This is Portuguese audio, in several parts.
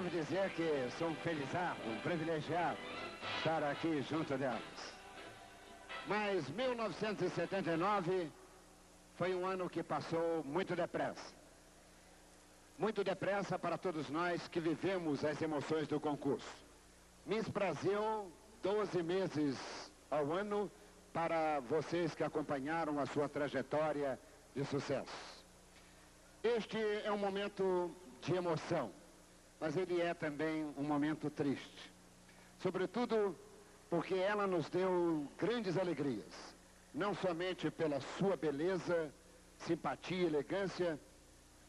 devo dizer que sou um felizardo, um privilegiado estar aqui junto delas. Mas 1979 foi um ano que passou muito depressa. Muito depressa para todos nós que vivemos as emoções do concurso. Miss Brasil, 12 meses ao ano para vocês que acompanharam a sua trajetória de sucesso. Este é um momento de emoção, mas ele é também um momento triste. Sobretudo porque ela nos deu grandes alegrias, não somente pela sua beleza, simpatia elegância,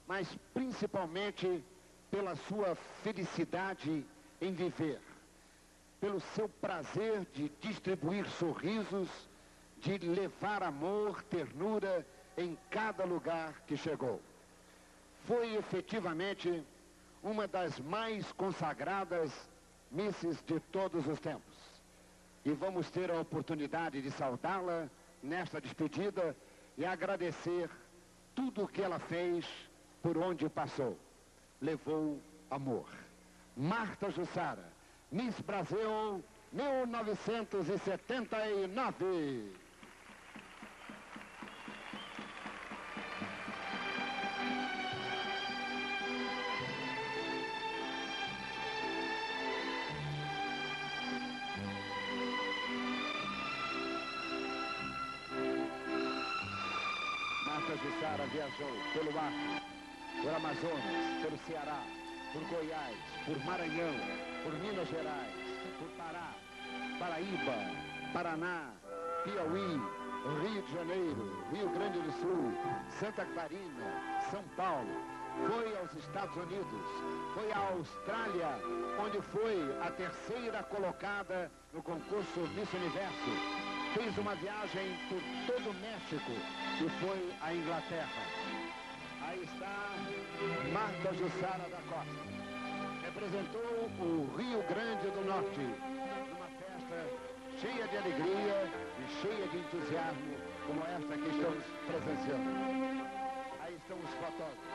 mas principalmente pela sua felicidade em viver, pelo seu prazer de distribuir sorrisos, de levar amor, ternura em cada lugar que chegou. Foi efetivamente uma das mais consagradas misses de todos os tempos. E vamos ter a oportunidade de saudá-la nesta despedida e agradecer tudo o que ela fez por onde passou. Levou amor. Marta Jussara, Miss Brasil 1979. Pelo Acre, por Amazonas, pelo Ceará, por Goiás, por Maranhão, por Minas Gerais, por Pará, Paraíba, Paraná, Piauí, Rio de Janeiro, Rio Grande do Sul, Santa Catarina, São Paulo, foi aos Estados Unidos, foi à Austrália, onde foi a terceira colocada no concurso Miss Universo. Fez uma viagem por todo o México e foi à Inglaterra. Aí está Marta Jussara da Costa. Representou o Rio Grande do Norte numa festa cheia de alegria e cheia de entusiasmo como esta que estamos presenciando. Aí estão os fotógrafos.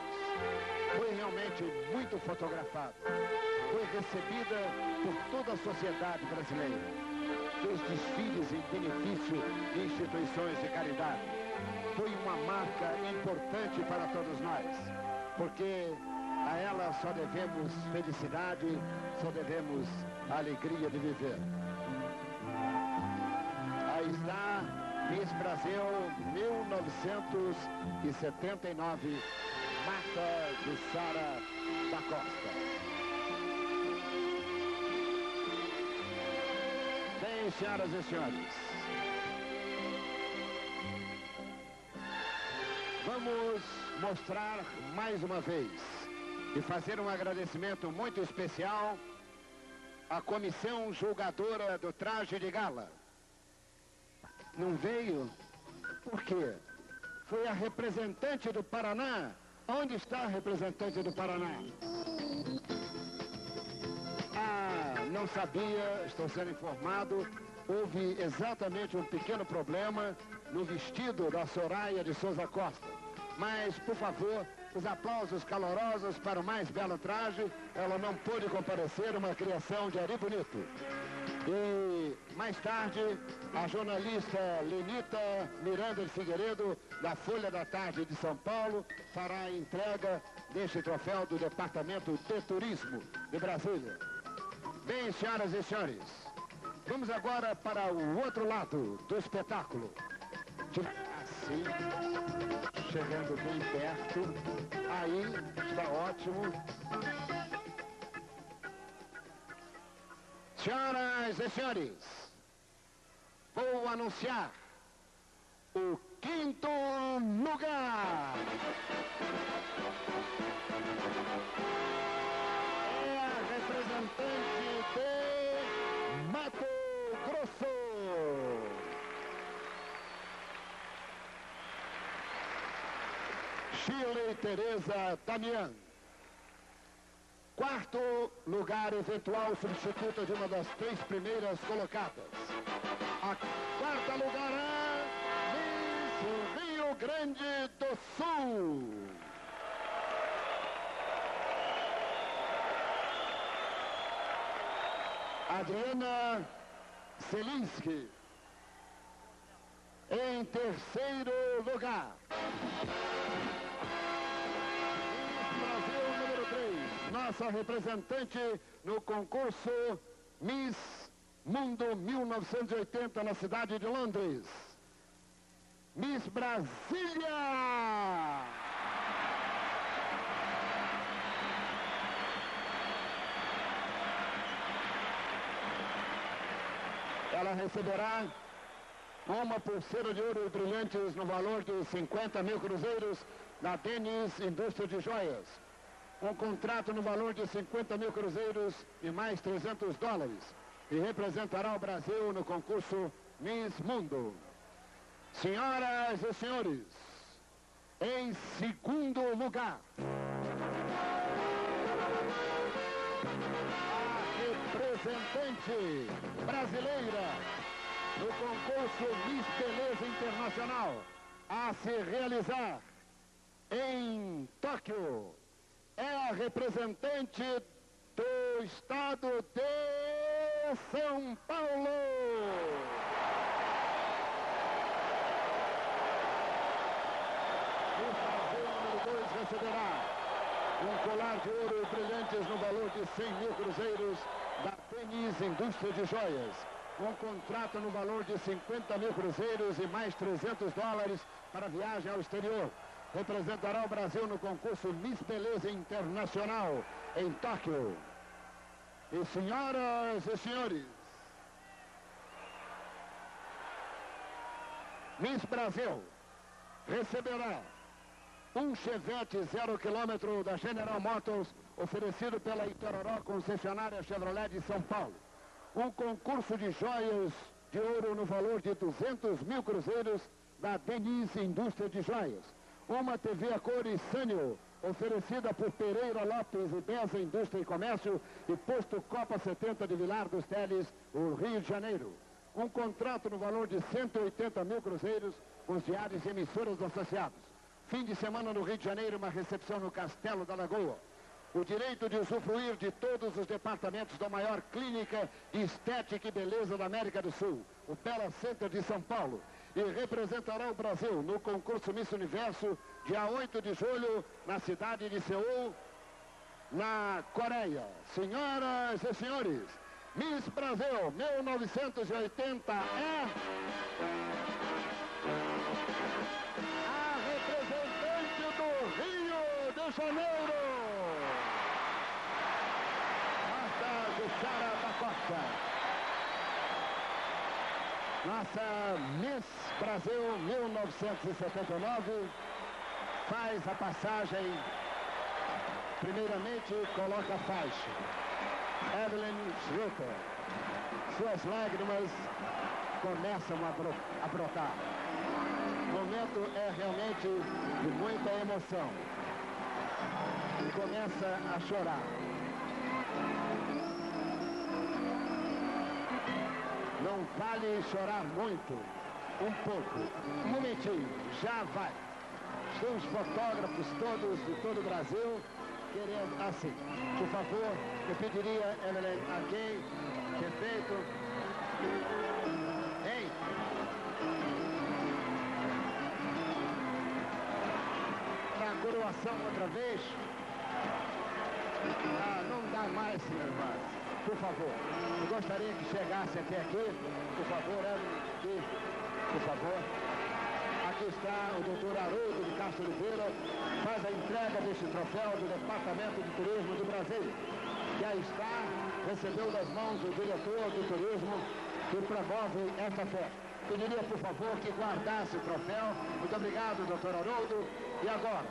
Foi realmente muito fotografado. Foi recebida por toda a sociedade brasileira. Fez desfiles em benefício de instituições de caridade. Foi uma marca importante para todos nós, porque a ela só devemos felicidade, só devemos a alegria de viver. Aí está Miss Brasil 1979, Marta de Sara da Costa. Bem, senhoras e senhores, vamos mostrar mais uma vez e fazer um agradecimento muito especial à comissão julgadora do traje de gala. Não veio? Por quê? Foi a representante do Paraná. Onde está a representante do Paraná? Não sabia, estou sendo informado. Houve exatamente um pequeno problema no vestido da Soraya de Souza Costa. Mas, por favor, os aplausos calorosos para o mais belo traje. Ela não pôde comparecer, uma criação de Ari Bonito. E mais tarde, a jornalista Lenita Miranda de Figueiredo, da Folha da Tarde de São Paulo, fará a entrega deste troféu do Departamento de Turismo de Brasília. Bem, senhoras e senhores, vamos agora para o outro lado do espetáculo. Assim, chegando bem perto. Aí, está ótimo. Senhoras e senhores, vou anunciar o quinto lugar. É a representante Chile Tereza Damian. Quarto lugar, eventual substituta de uma das três primeiras colocadas. A quarta lugar é Miss Rio Grande do Sul. Adriana Selinski. Em terceiro lugar. Brasil número 3. Nossa representante no concurso Miss Mundo 1980 na cidade de Londres. Miss Brasília! Ela receberá uma pulseira de ouro brilhantes no valor de 50 mil cruzeiros da Denis Indústria de Joias. Um contrato no valor de 50 mil cruzeiros e mais 300 dólares. E representará o Brasil no concurso Miss Mundo. Senhoras e senhores, em segundo lugar, representante brasileira no concurso Miss Beleza Internacional a se realizar em Tóquio é a representante do estado de São Paulo. receberá um colar de ouro e brilhantes no valor de 100 mil cruzeiros da Tenis Indústria de Joias. Um contrato no valor de 50 mil cruzeiros e mais 300 dólares para viagem ao exterior. Representará o Brasil no concurso Miss Beleza Internacional em Tóquio. E senhoras e senhores, Miss Brasil receberá um Chevette zero quilômetro da General Motors, oferecido pela Itororó, concessionária Chevrolet de São Paulo. Um concurso de joias de ouro no valor de 200 mil cruzeiros da Denise Indústria de Joias. Uma TV a cores Sânio, oferecida por Pereira Lopes e Beza Indústria e Comércio e posto Copa 70 de Vilar dos Teles, o Rio de Janeiro. Um contrato no valor de 180 mil cruzeiros com os diários e emissoras associados. Fim de semana no Rio de Janeiro, uma recepção no Castelo da Lagoa. O direito de usufruir de todos os departamentos da maior clínica de estética e beleza da América do Sul, o Bela Center de São Paulo. E representará o Brasil no concurso Miss Universo, dia 8 de julho, na cidade de Seul, na Coreia. Senhoras e senhores, Miss Brasil 1980 é... Janeiro. Marta Jussara da Costa. Nossa Miss Brasil 1979 faz a passagem. Primeiramente coloca a faixa. Evelyn Schroeter. Suas lágrimas começam a brotar. O momento é realmente de muita emoção e começa a chorar. Não vale chorar muito, um pouco, um momentinho, já vai. Estão os fotógrafos todos de todo o Brasil querendo, assim, por favor, eu pediria, Evelyn, a quem, perfeito, ei, na coroação outra vez, ah, não dá mais, senhor Vaz. Por favor. Eu gostaria que chegasse até aqui. Por favor, aqui. Por favor. Aqui está o doutor Haroldo de Castro Oliveira. Faz a entrega deste troféu do Departamento de Turismo do Brasil. Aí está, recebeu das mãos o diretor do turismo que promove esta festa. Pediria, por favor, que guardasse o troféu. Muito obrigado, doutor Haroldo. E agora,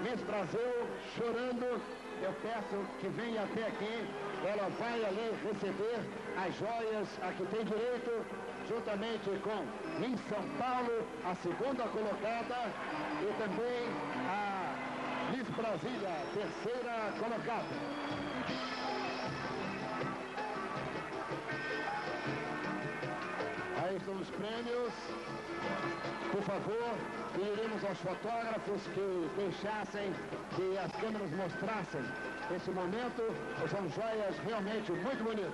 Miss Brasil chorando eu peço que venha até aqui, ela vai ali receber as joias a que tem direito, juntamente com em São Paulo, a segunda colocada, e também a Miss Brasília, terceira colocada. Aí estão os prêmios. Por favor, pediremos aos fotógrafos que deixassem, que as câmeras mostrassem esse momento. São joias realmente muito bonitas.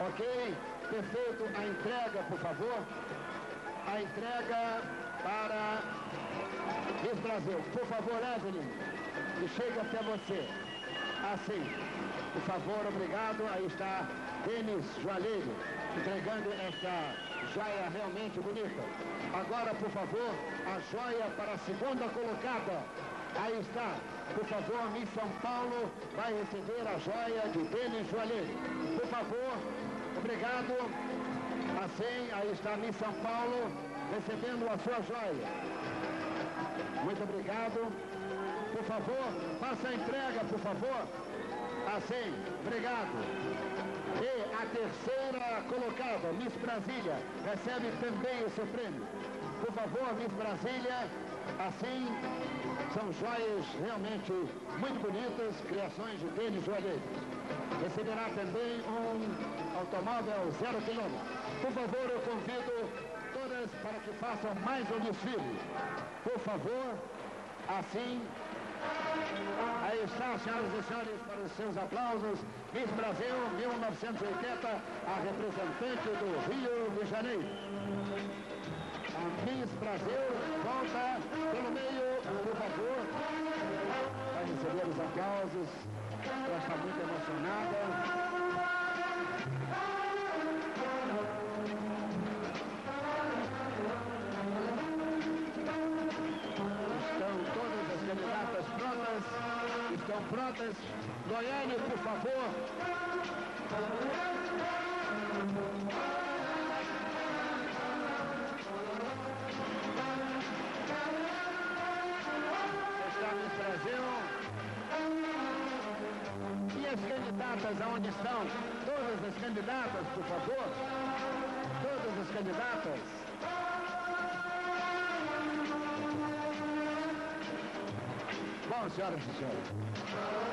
Ok? Perfeito. A entrega, por favor. A entrega para Miss Brasil. Por favor, Evelyn, que chega até você. Assim. Por favor, obrigado. Aí está Denis Joalheiro entregando esta joia realmente bonita. Agora, por favor, a joia para a segunda colocada. Aí está. Por favor, Miss São Paulo vai receber a joia de Denis Joalheiro. Por favor, obrigado. Assim, aí está Miss São Paulo recebendo a sua joia. Muito obrigado. Por favor, faça a entrega, por favor. Assim, obrigado. E a terceira colocada, Miss Brasília, recebe também o seu prêmio. Por favor, Miss Brasília, assim, são joias realmente muito bonitas, criações de tênis joalheiro. Receberá também um automóvel zero quilômetro. Por favor, eu convido todas para que façam mais um desfile. Por favor, assim, Aí está, senhoras e senhores, para os seus aplausos. Miss Brasil 1980, a representante do Rio de Janeiro. A Miss Brasil aplausos. Ela está muito emocionada. candidatas prontas. Estão prontas. Goiânia, por favor. Candidatas aonde estão? Todas as candidatas, por favor. Todas as candidatas. Bom, senhoras e senhores,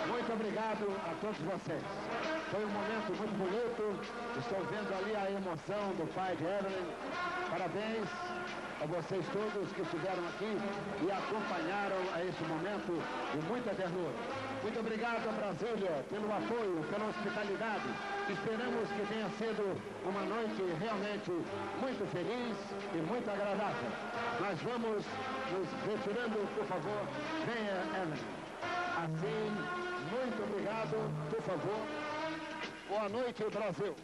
muito obrigado a todos vocês. Foi um momento muito bonito. Estou vendo ali a emoção do pai de Evelyn. Parabéns a vocês todos que estiveram aqui e acompanharam a esse momento de muita ternura. Muito obrigado a Brasília pelo apoio, pela hospitalidade. Esperamos que tenha sido uma noite realmente muito feliz e muito agradável. Nós vamos nos retirando, por favor. Venha, Evelyn. Assim, muito obrigado, por favor. Boa noite, Brasil.